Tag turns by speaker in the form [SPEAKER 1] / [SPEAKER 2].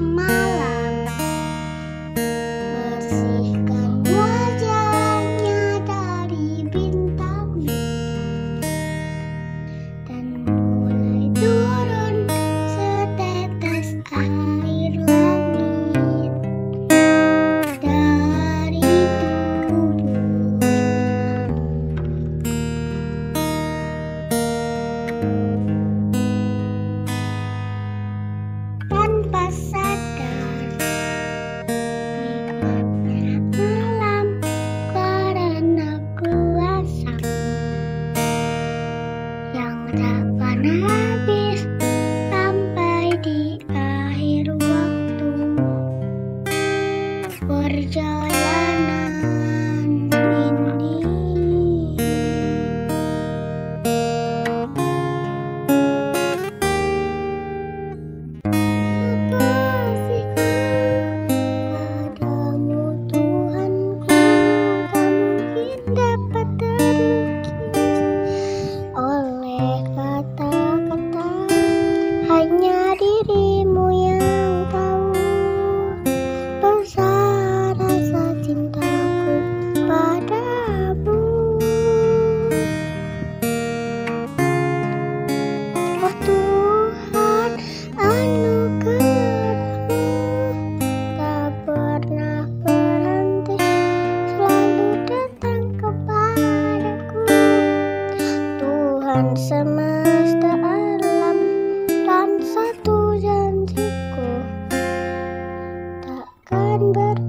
[SPEAKER 1] malam. Bersihkan wajahnya dari bintang Dan mulai turun setetes air langit. Dari tubuhnya. Tanpa Johnny. semesta alam dan satu janjiku. Takkan ber